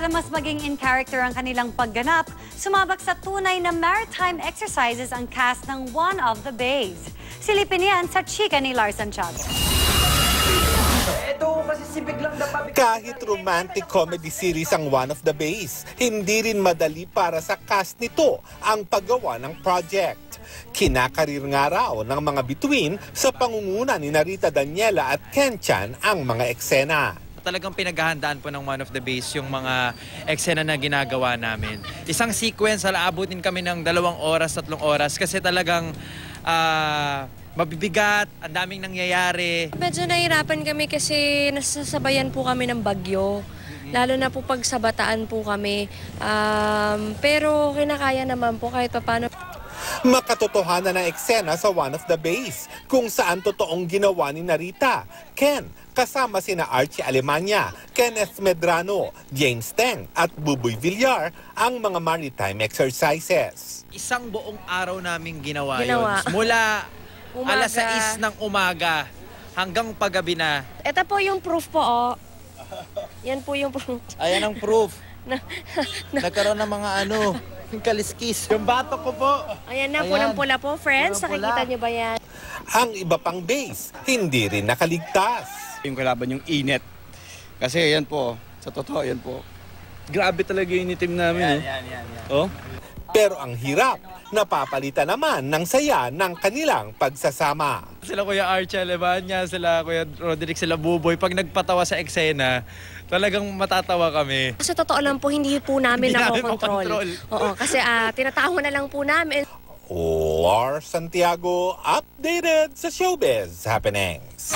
Para mas maging in character ang kanilang pagganap, sumabak sa tunay na maritime exercises ang cast ng One of the Bays. Silipin yan sa chika ni Lars Santiago. Ito kasi si biglang dapat. Kahit romantic comedy series ang One of the Bays, hindi rin madali para sa cast nito ang paggawa ng project. Kinakarir nga raw ng mga bituin sa pangunguna ni Narita Daniela at Ken Chan ang mga eksena. Talagang pinaghahandaan po ng one of the base yung mga eksena na ginagawa namin. Isang sequence, alaabutin kami ng dalawang oras, tatlong oras kasi talagang ah, mabibigat, ang daming nangyayari. Medyo nahirapan kami kasi nasasabayan po kami ng bagyo. Lalo na po pag sa bataan po kami. Um, pero kinakaya naman po kahit paano. Makatotohanan na eksena sa One of the Bays kung saan totoong ginawa ni Narita, Ken, kasama sina Archie Alemanya, Kenneth Medrano, James Teng at Buboy Villar ang mga maritime exercises. Isang buong araw namin ginawa, Ginawa. yun. Mula Umaga. alas 6 ng umaga hanggang paggabi na. Ito po yung proof po, oh. Yan po yung proof. Ayan ang proof. Na- Nagkaroon ng mga ano, kaliskis. Yung batok ko po. Ayan na, Ayan. pulang-pula po, friends. Pulang-pula. Nakikita niyo ba yan? Ang iba pang base, hindi rin nakaligtas. yung kalaban yung init. Kasi yan po, sa totoo yan po. Grabe talaga yung itim namin. Yan, yan, yan, Oh? Pero ang hirap, napapalitan naman ng saya ng kanilang pagsasama. Sila Kuya Archie Alemanya, sila Kuya Roderick, sila Buboy. Pag nagpatawa sa eksena, talagang matatawa kami. Sa totoo lang po, hindi po namin Hindi nakokontrol. Oo, kasi ah, tinatawa na lang po namin. Lars Santiago, updated sa Showbiz Happenings.